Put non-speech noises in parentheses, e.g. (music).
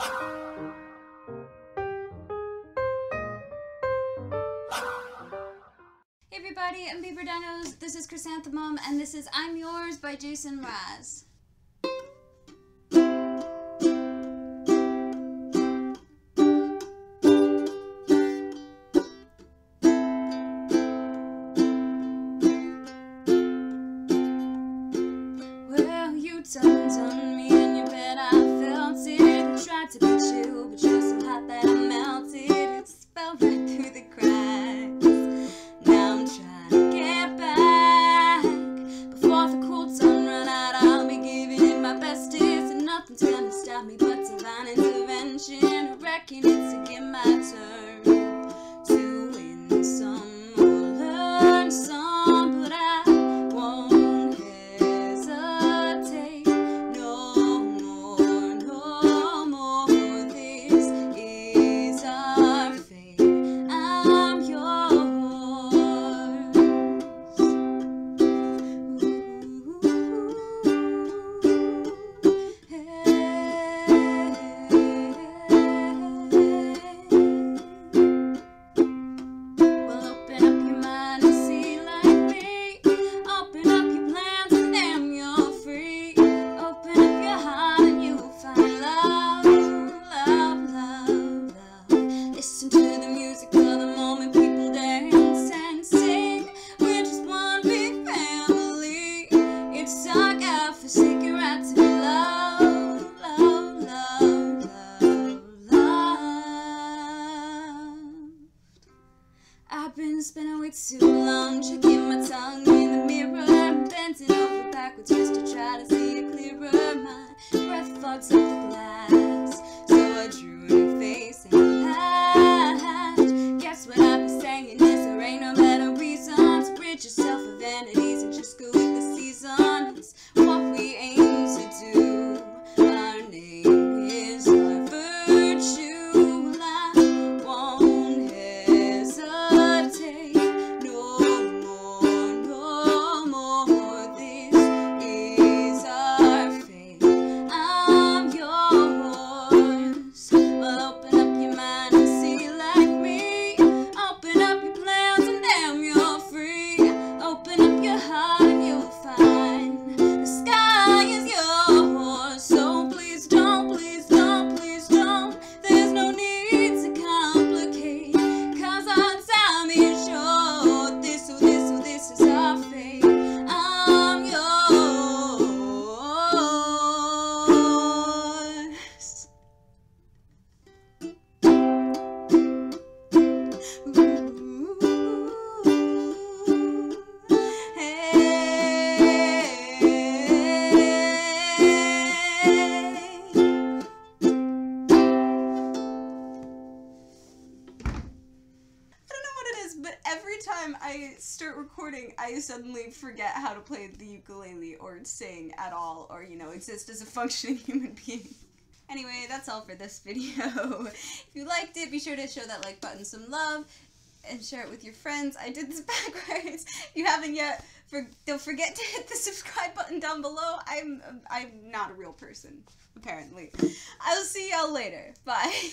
Hey everybody, I'm Paper Dinos. This is Chrysanthemum, and this is I'm Yours by Jason Mraz. Well, you turned on to be chill, but you're so hot that I melted. It just fell right through the cracks. Now I'm trying to get back. Before the cold sun run out, I'll be giving it my bestest. And nothing's gonna stop me but divine intervention. I reckon it's to my turn Listen to the music of the moment, people dance and sing. We're just one big family. It's our God-forsaken right to love, love, love, love, love. I've been spinning way too long, checking my tongue in the mirror, bending over backwards just to try to see it clearer. My breath fogs up the glass, so I drew time I start recording, I suddenly forget how to play the ukulele or sing at all, or, you know, exist as a functioning (laughs) human being. Anyway, that's all for this video. (laughs) if you liked it, be sure to show that like button some love and share it with your friends. I did this (laughs) backwards. If you haven't yet, for, don't forget to hit the subscribe button down below. I'm I'm not a real person, apparently. I'll see y'all later. Bye.